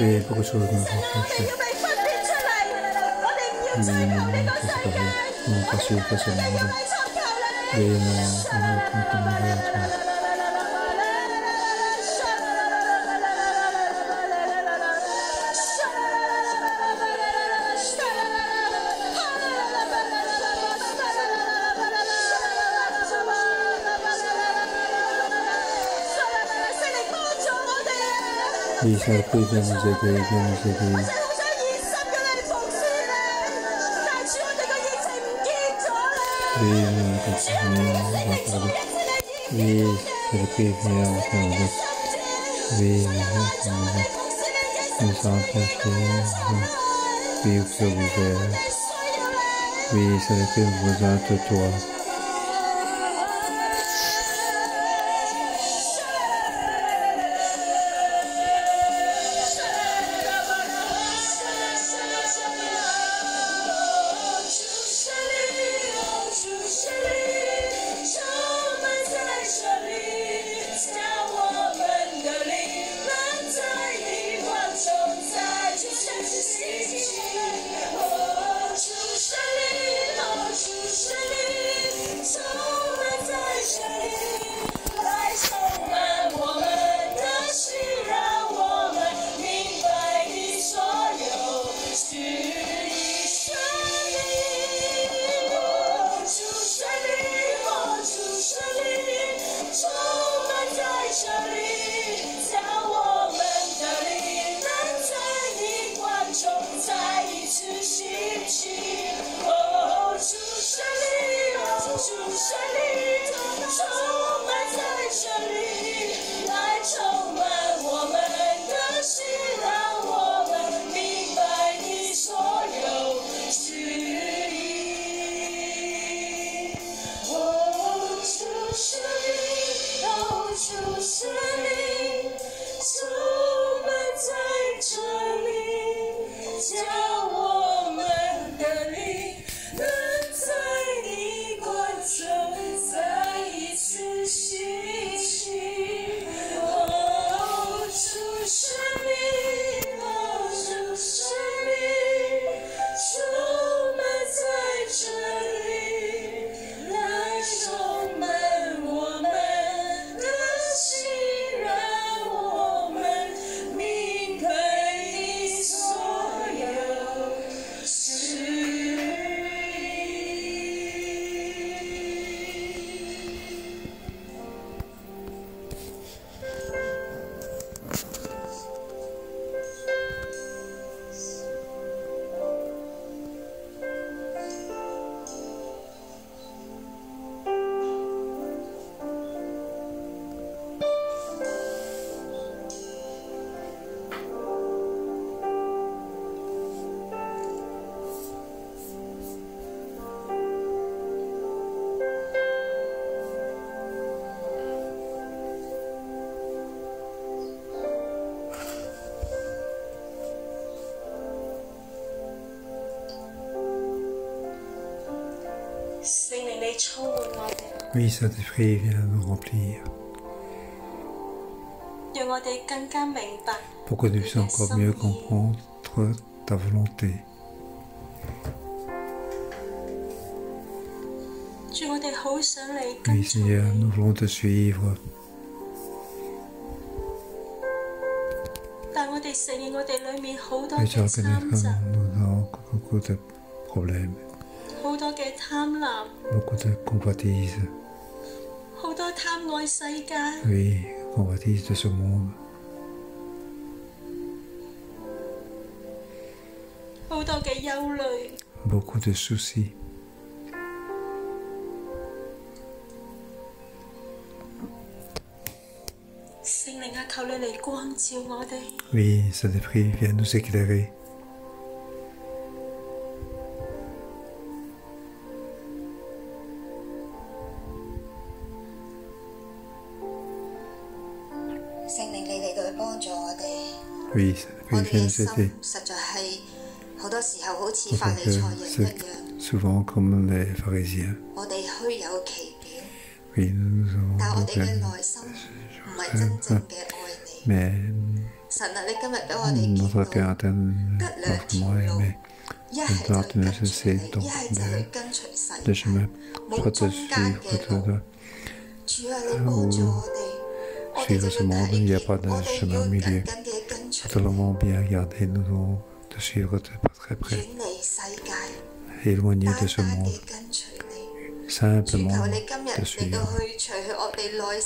Oui, beaucoup de choses nous ont fait. Oui, nous allons tout séparer. Nous allons pas suivre personnellement. Oui, nous allons continuer à toi. Oui, Saint-Esprit, viens nous aider, viens nous aider. Oui, nous continuons à parler. Oui, Saint-Esprit, viens Oui, Saint-Esprit, viens nous remplir. Pour que nous puissions encore mieux comprendre ta volonté. Oui, Seigneur, nous voulons te suivre. Mais tu reconnais que beaucoup de problèmes, beaucoup de convoitises. Oui, convoitise de ce monde. Beaucoup de soucis. Oui, cette prière vient nous éclairer. 我哋嘅心实在系好多时候好似 Je ne sais pas si c'est souvent comme les frères et siens. Mais on ne peut pas garder un partenaire, Nous allons bien regarder, nous allons te suivre très près. Éloigné de ce monde. Simplement te suivre.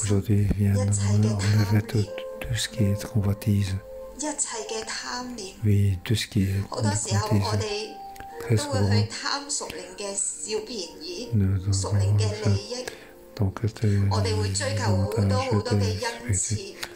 Aujourd'hui, viens nous enlever tout, tout ce qui est convoitise. Oui, tout ce qui est convoitise. Très souvent, nous devons donc te, te, te, te, te,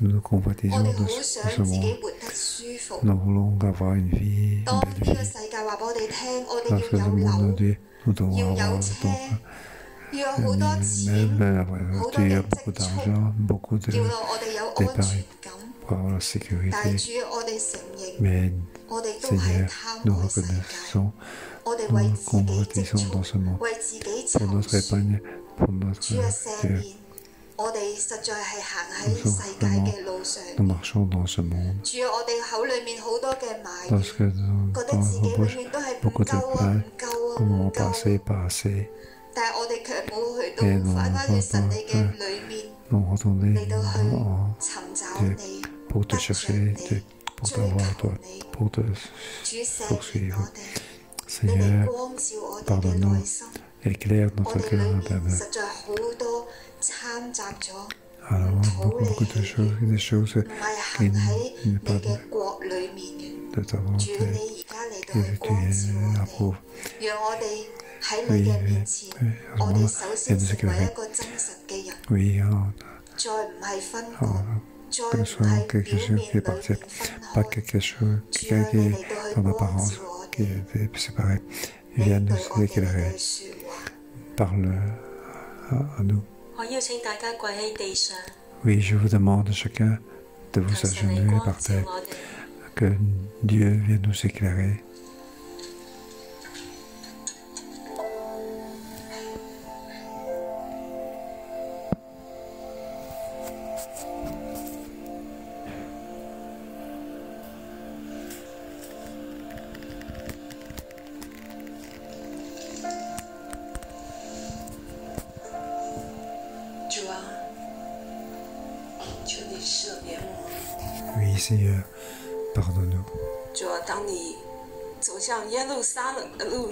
Nous nous convoitons de ce monde. Nous voulons avoir une vie, une belle vie. Lorsque le monde nous dit, nous devons avoir donc, euh, même tu as beaucoup d'argent, beaucoup de déparis pour avoir la sécurité. Mais Seigneur, nous reconnaissons, nous convoitons dans ce monde. pour notre épargne, pour notre sécurité. Nous marchons dans ce monde. Parce que dans, dans nos bouches, beaucoup de peur, comment on nous nous retourner pour te chercher, pour te voir, pour te. Seigneur, pardonne-nous, éclaire notre cœur, alors, beaucoup, beaucoup de choses, des choses qui ne pas de ta volonté. Tu approuves. Oui, vraiment, il y a des sécurités. Oui, alors, que ce soit quelque chose qui est parti, pas quelque chose, quelqu'un qui est en apparence, qui est séparé, vienne de ce Parle à, à nous. Oui, je vous demande chacun de vous agenouiller par terre, que Dieu vienne nous éclairer.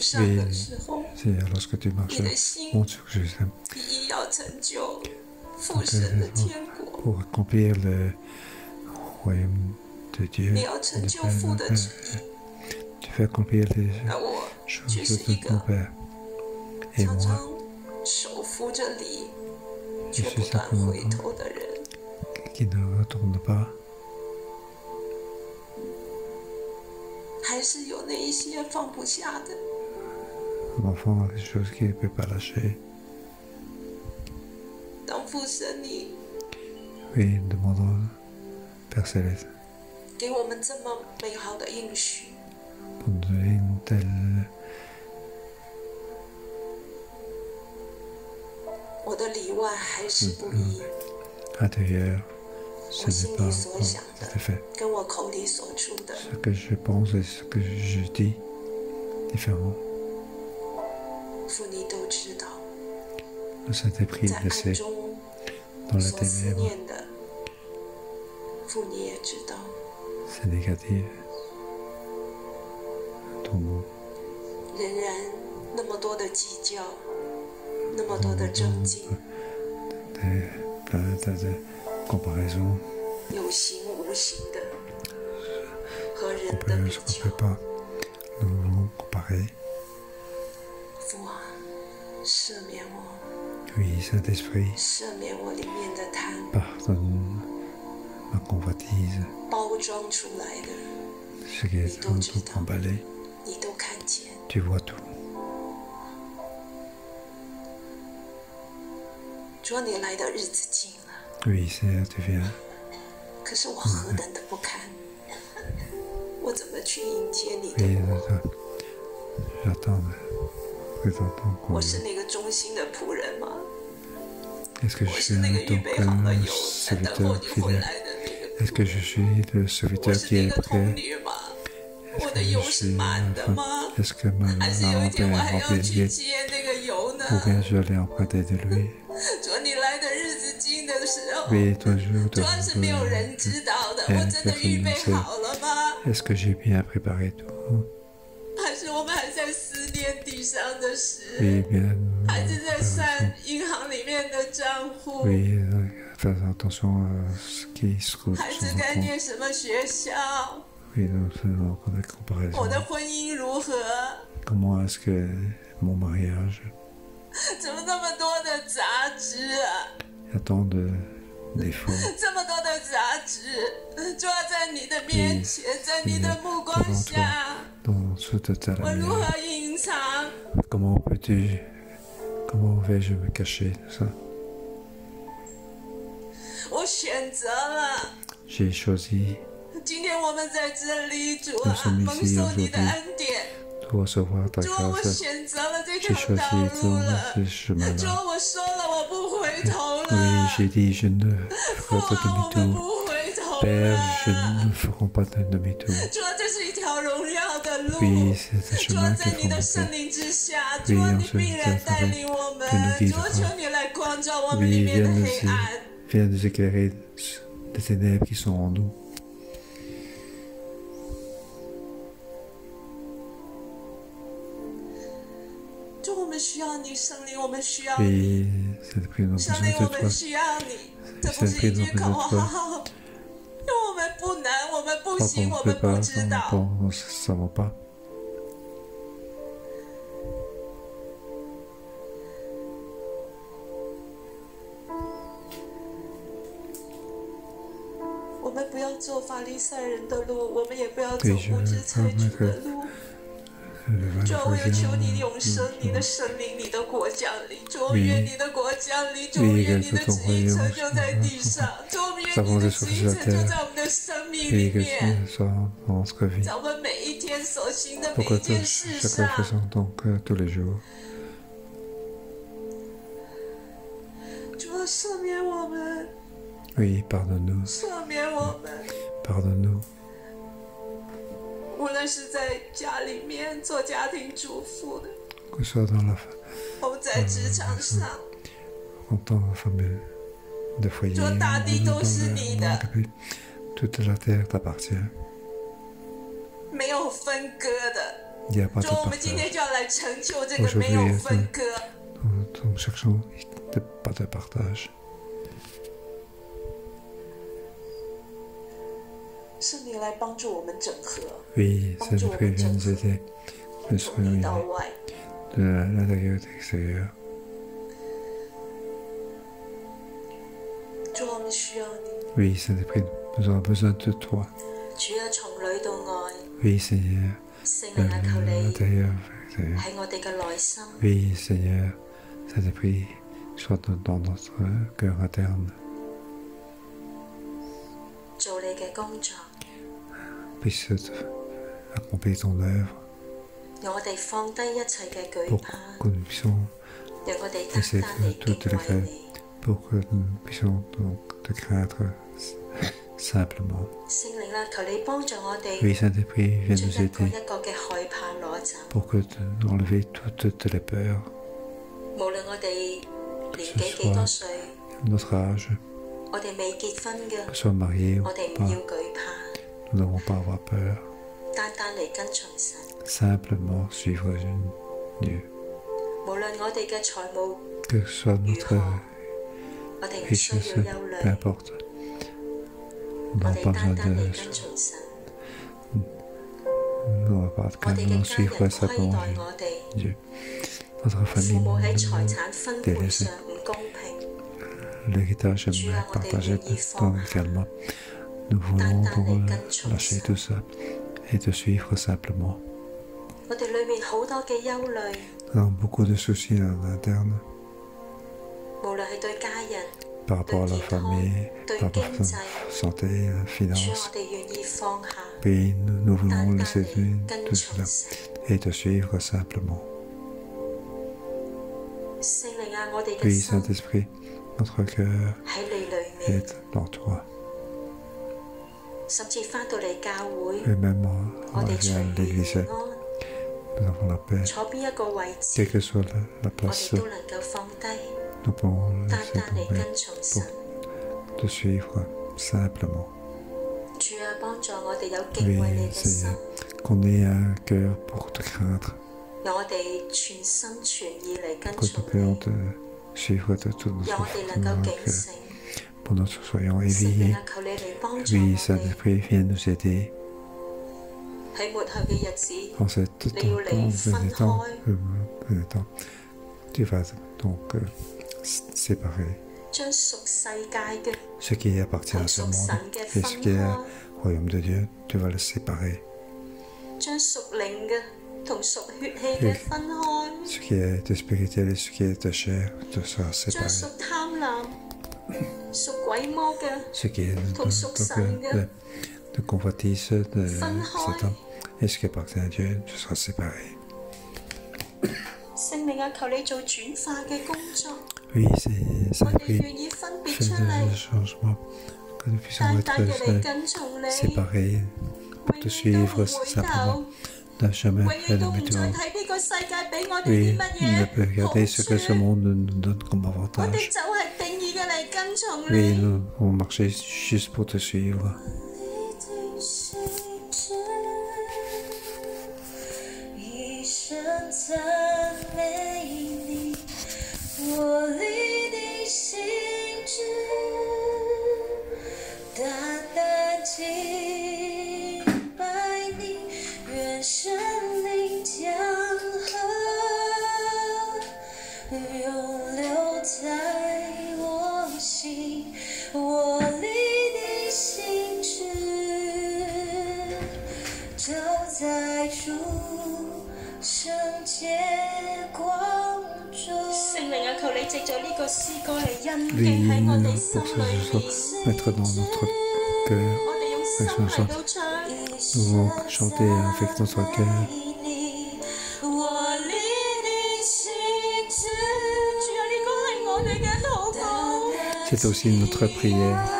c'est lorsque tu marches monte sur Jésus, pour accomplir le royaume de Dieu, tu fais accomplir les choses de ton Père. Et moi, je suis simplement qui ne retourne pas enfant, les choses qu'il ne peut pas lâcher. Oui, demandons Père Céleste pour nous donner une telle euh, intérieur, ce n'est pas fait. Ce que je pense et ce que je dis différemment. Le Saint-Esprit, je sais, dans la ténèbre, c'est négatif. Plein de, de comparaisons, comparaisons qu'on ne peut pas nous comparer. Oui, Saint-Esprit, 赦免我里面的贪， pardonne ma convoitise, 包装出来的， ce qui est tout, tout emballé. 你都看见。 Tu vois tout. 主啊，你来的日子近了， Oui, Seigneur, tu viens. 可是我何等的不堪，我怎么去迎接你的 Oui, 我？ je- j'attends de- que t'entends 我 qu'on- 是那个忠心的仆人吗？ Est-ce que 我 je 是 suis 那个 un 预 donc 备好了 un 油在等候 serviteur 你回 fidèle 来的那个？ Est-ce que je suis le 我 serviteur 是 qui 那 est 个童 prêt 女吗？ Est-ce 我 que 的 je 油是 suis 满的 enfin, 吗？ Est-ce que ma 还是 ma 有一 lampe 天 est 我还要 remplie 去 de 接那个油呢？ Ou bien je vais aller emprunter de lui 主啊，你来的日子近的时候， Oui, toi, je 主要是没有人知道的，我真的预备好了吗？ 上的事？ Oui, bien. 还是在算银行里面的账户？ Oui, euh, faire attention à ce qui se trouve 孩 sur 子 mon 该 compte. 念什么学校？ Oui, donc c'est encore des 我的 comparaisons. 婚姻如何？ Comment est-ce que mon mariage 怎么那么多的杂质啊？ il y a tant de défauts 这么多的杂志坐在你的面前，在你的目光下，我如何隐藏？我选择了。谁说？今天我们在这里，主啊，蒙受你的恩典。主，我选择了这条道路了。主，我说了，我不回头 Oui, j'ai dit, je ne ferai pas de métaux. Père, je ne ferai pas de métaux. Oui, c'est un chemin qui Oui, tu nous guideras. Oui, viens nous éclairer des ténèbres qui sont en nous. 我们需要你。灵，de 我们.需要你，这不是一句口号。我们不能，我们不行我们不知道。ne savons pas. 我们不要走法利赛人的路，我们也不要走无知财主的路。Le 主啊，我要求你 Val-Fosien, 永生，你的生命，你的国降临。主，我 Oui. 愿你的国降临，主， Oui, 愿你的 que 旨意 ton 成 royaume 就在地上。主，我愿你的旨意成就在我们的生命里 Oui, que 面， ce soit dans notre vie. 在我们每一天所行的每 Pourquoi 一 que 件事 chaque 上。 faisant donc euh, tous les jours. 主啊，赦免我们， Oui, pardonne-nous, 赦免我们。 pardonne-nous. 无论是在家里面做家庭主妇，我说到了，在职场上，做，大地都是你的，没有分割的，说我们今天就要来成就这个没有分割，从 partage。是灵来帮助我们整合，帮助我们整合，从里到外。对，那个有特色呀。主，我们需要你。为神的配，不是不是这托。主啊，从里到外。为神啊，圣灵啊，求你。喺我哋嘅内心。为神啊，神的，puisse euh, accomplir ton œuvre. Pour que nous puissions pour que nous puissions donc te craindre simplement. Oui, Saint-Esprit, viens nous aider pour que nous enlever toutes les peurs, que ce soit notre âge, que soient mariés ou pas. Nous n'avons pas à avoir peur. Simplement suivre Dieu. Que ce soit notre richesse, peu importe. Nous n'avons pas besoin de nous regarde quand nous suivons sa. Dieu, notre famille nous délaisse la guitare, j'aimerais partager ce temps également. Nous voulons pour lâcher tout ça et te suivre simplement. Nous avons beaucoup de soucis à l'interne par rapport à la famille, par rapport à la santé, la finance. Puis nous, nous voulons laisser tout cela et te suivre simplement. Puis Saint-Esprit, notre cœur est en toi. Et même en revient à l'église, nous avons la paix. Quelle que soit la, la place, nous pouvons laisser tomber pour te suivre simplement. Oui, Seigneur, qu'on ait un cœur pour te craindre. Que nous puissions te suivre de tout notre cœur. Pour nous soyons éveillés, oui, Saint-Esprit vienne nous aider. En ce temps, euh, euh, temps, temps, tu vas donc euh, séparer ce qui appartient à ce monde et ce qui est au royaume de Dieu, tu vas le séparer. Et ce qui est spirituel et ce qui est chair, tout ça séparé. Ce qui est donc, euh, de, de convoitise de Satan et ce qui appartient à Dieu, tout sera séparé. Oui, c'est ça a pris changement, que nous puissions être séparés pour te suivre simplement n'a jamais fait de météore. Oui, ne peut regarder ce que ce monde nous donne comme avantage. Oui, nous avons juste pour te suivre. 藉咗呢个诗歌嚟印 Oui, 记喺我 nous, 哋 pour 心 ce 里 soir, 面。 mettre dans notre cœur 我哋用心嚟到唱， Nous allons chanter avec notre cœur. 我里的心智，主啊，呢个系我哋嘅祷告。 C'est aussi notre prière.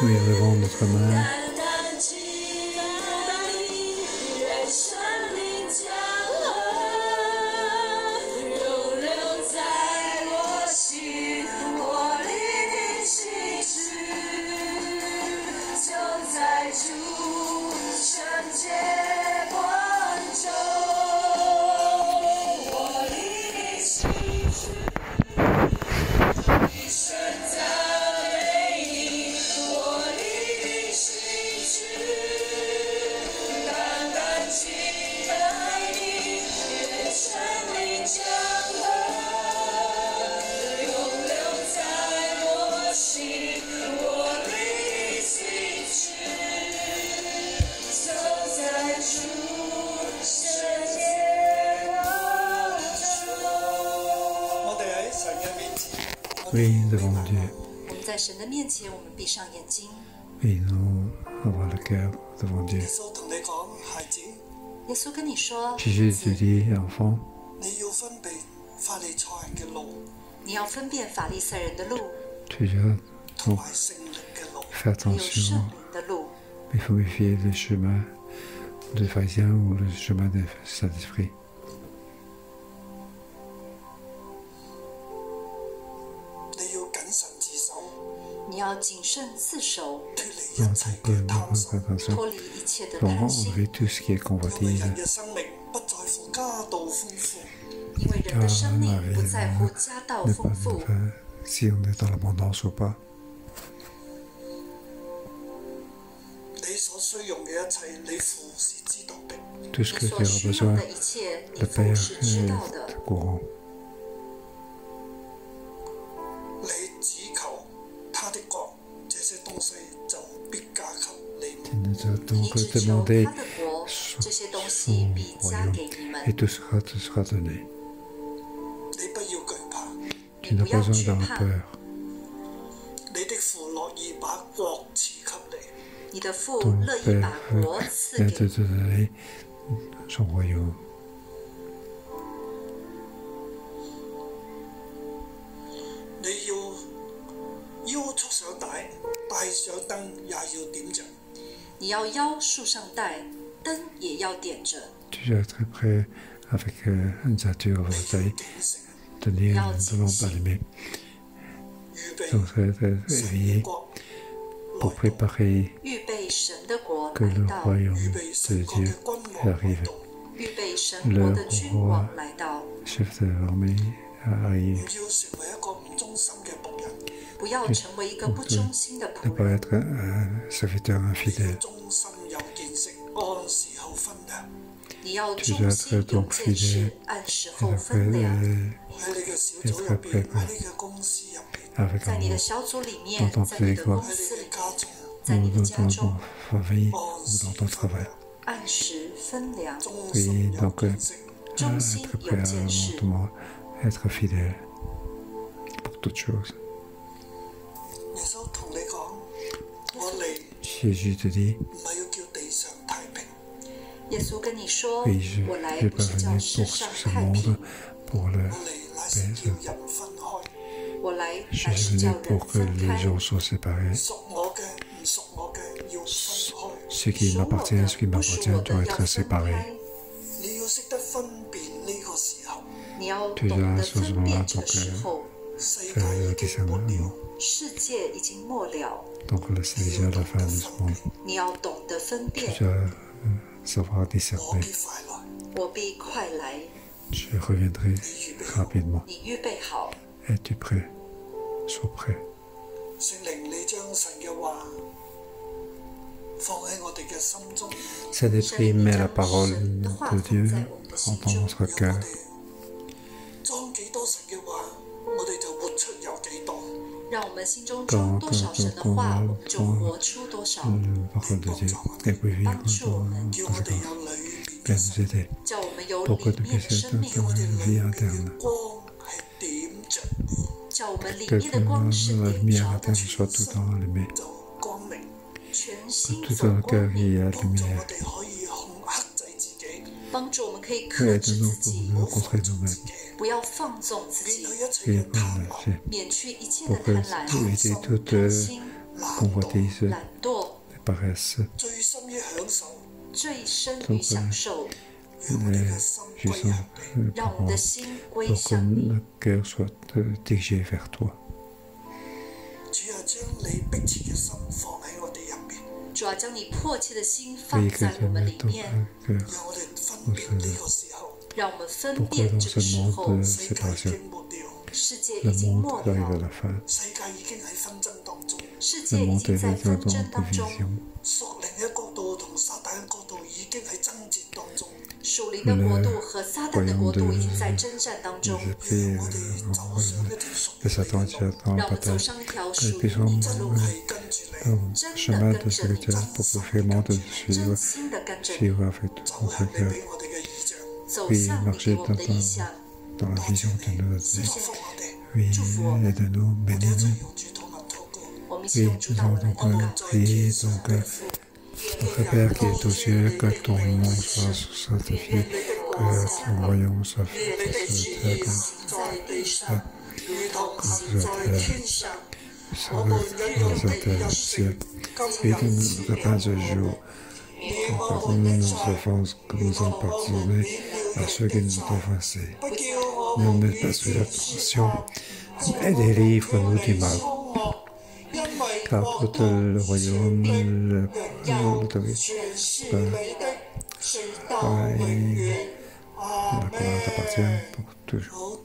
嘅手。Nous élevons cœur devant Dieu. Puis Jésus dit, enfant, tu dois donc faire attention, il faut méfier le chemin de pharisien ou le chemin de Saint-Esprit. 你要谨慎自守，你要谨慎自守，脱离 Non, 一切 donc, euh, 嘅 nous 贪心。 faire attention. 脱离一切的 Pour 贪心， enlever tout ce qui est 因为 convoitise. 人嘅生命不在乎家道丰富，因为人的生命不在乎家道 Ne 丰 pas, 富 ne。pas- si on est dans l'abondance ou pas. 你所需用嘅一切，你父是知道的。 Tout ce 你 que 所 tu 需 as 用 besoin, 的一切，你 le 父 Père 是知道 est 的。 au courant. nous allons te demander son, son royaume et tout sera, sera donné. Tu n'as pas besoin d'avoir peur. Ton Père veut te donner son royaume. 腰束上带，灯也要点着。 Tu dois être prêt avec euh, une ceinture à 你 la 要 taille, 警醒， tenir Yao une lampe Jinxing. allumée. 预备 Donc, être 神 éveillé 嘅国 pour 来到， préparer 预备神的国 que 来 le 到， royaume 预备 de 神国嘅 Dieu 君王来 arrive. 到。预备神国的君王来到。 Chef de l'armée 唔 arrive. ne pas être un serviteur infidèle. Tu dois être donc fidèle et être présent avec un dans ton télégraphe ou dans ton, famille ou dans ton travail. Oui, donc euh, être prêt à, à être fidèle pour toutes choses. 耶稣同你讲：我嚟 Jésus te dit, 唔系要叫地上太平，耶稣跟你说 oui, je 我来 n'ai 不 pas 是叫 venu 世 pour 上 ce 太 monde, 平， pour le 我嚟乃是叫人分开。我来 Je 乃 suis 是 venu 叫人 pour que 分 les 开。 gens soient séparés. 属我嘅唔属我嘅要分开。 Ce qui 属我 m'appartient, 的 ce qui 不属 m'appartient 我的 doit 要 être 分 séparé. 开。你要识得分辨呢个时候，你要 Tu 懂 dois 得 à ce 分辨 moment-là 这个 donc Ferrière mondiale. Donc la civilisation de la fin du monde. Tu dois savoir discerner. Je reviendrai rapidement. Es-tu prêt? Sois prêt. Cet esprit met la parole de Dieu en notre cœur. 让我们心中装多少神的话，就活出多少。帮助我们，叫我们有里面的生命，叫我们有里面的生命，叫我们里面的光是点着，里面的光是，全心，光，走光明，帮助我们可以制自己，帮助我们可以克制自己，自己。nous 唔好放 contrer 纵自 nous-mêmes. 己，不要放纵自己，免去一切 Et 嘅 pour 贪婪、 lâcher. 免去一切 Pour 的 que 贪婪、 éviter toute 贪 euh, 心、 convoitise, 懒惰， paresse, 最深于享受，醉身于享受，让我哋嘅心归 jouissance 向你。 euh, 让我 pour 们 moi. 的心归 Pour que 向你。 notre cœur soit euh, dirigé vers toi. 主啊，将你迫切嘅心放喺我哋入边，主要将你迫切的心放 Oui, que 在 tu 我们 mettes 里 ton 面， cœur 让我们分辨这个时候谁该君莫掉，世界已经末了，世界已经在纷争当中，世界已经在纷争当中，属灵的国度同撒旦嘅国度已经喺争战当中，属灵嘅国度和撒旦的国度已经在征战当中，我哋走上一条属灵嘅路，让我们走上一条属灵嘅路，系跟住。嗯，什么的这个叫不不非猫的是一个是一个非常好的。Oui, marcher dans, dans la vision que nous. Oui, aide-nous, bénis-nous. Oui, nous avons donc prié ton cœur. Notre Père qui est aux cieux, que ton nom soit sanctifié, que ton royaume soit fait sur terre comme ça, sur terre. Sur ciel. et nous le jour que nos offenses, comme nous sommes pardonnés à ceux qui nous ont offensés. Ne nous pas sous la tension, mais délivre-nous du mal. Car tout euh, le royaume, le pouvoir, l'autorité, la parole t'appartient pour toujours.